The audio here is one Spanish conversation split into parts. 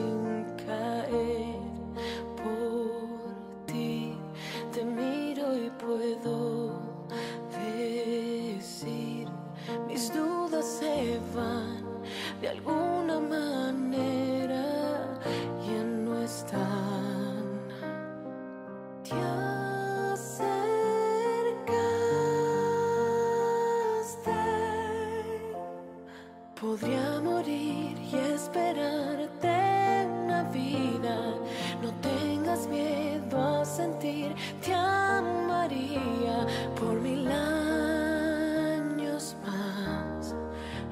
sin caer por ti. Te miro y puedo decir, mis dudas se van de alguna manera, ya no están. Te acercaste, podría morir y esperarte una vida. No tengas miedo a sentir, te amaría por mil años más.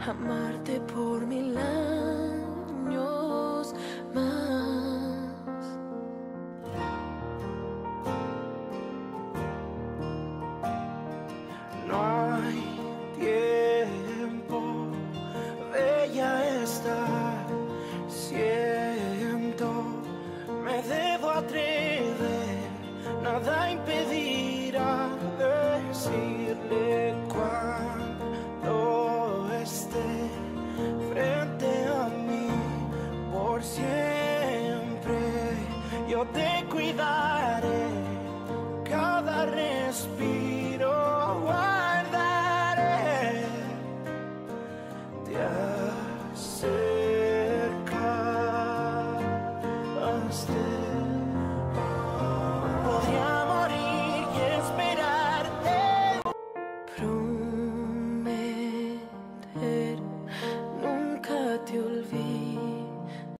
Amarte por best be